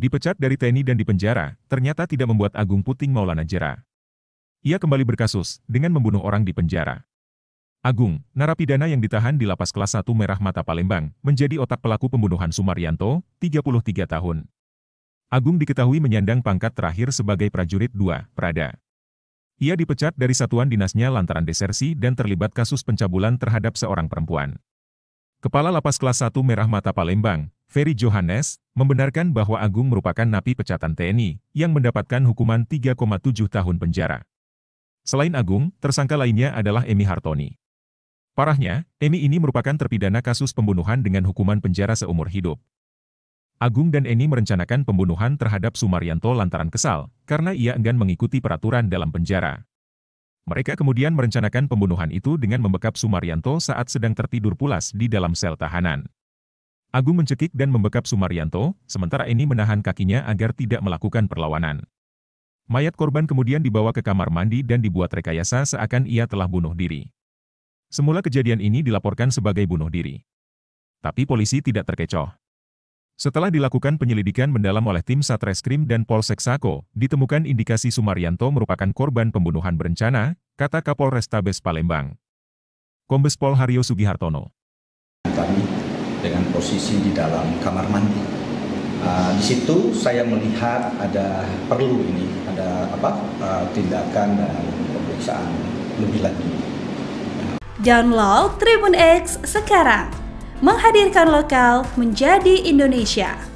Dipecat dari TNI dan dipenjara, ternyata tidak membuat Agung Puting Maulana jera. Ia kembali berkasus dengan membunuh orang di penjara. Agung, narapidana yang ditahan di lapas kelas 1 Merah Mata Palembang, menjadi otak pelaku pembunuhan Sumaryanto, 33 tahun. Agung diketahui menyandang pangkat terakhir sebagai prajurit 2, Prada. Ia dipecat dari satuan dinasnya lantaran desersi dan terlibat kasus pencabulan terhadap seorang perempuan. Kepala Lapas Kelas 1 Merah Mata Palembang, Ferry Johannes, membenarkan bahwa Agung merupakan napi pecatan TNI yang mendapatkan hukuman 3,7 tahun penjara. Selain Agung, tersangka lainnya adalah Emi Hartoni. Parahnya, Emi ini merupakan terpidana kasus pembunuhan dengan hukuman penjara seumur hidup. Agung dan Eni merencanakan pembunuhan terhadap Sumaryanto lantaran kesal, karena ia enggan mengikuti peraturan dalam penjara. Mereka kemudian merencanakan pembunuhan itu dengan membekap Sumaryanto saat sedang tertidur pulas di dalam sel tahanan. Agung mencekik dan membekap Sumaryanto, sementara ini menahan kakinya agar tidak melakukan perlawanan. Mayat korban kemudian dibawa ke kamar mandi dan dibuat rekayasa seakan ia telah bunuh diri. Semula kejadian ini dilaporkan sebagai bunuh diri. Tapi polisi tidak terkecoh. Setelah dilakukan penyelidikan mendalam oleh tim Satreskrim dan Polsek Sako, ditemukan indikasi Sumaryanto merupakan korban pembunuhan berencana, kata Kapolrestabes Palembang. Kombes Pol Haryo Sugihartono. Posisi di dalam kamar mandi. Uh, di situ saya melihat ada perlu ini, ada apa uh, tindakan dan pemeriksaan lebih lanjut. Download Tribun X sekarang menghadirkan lokal menjadi Indonesia.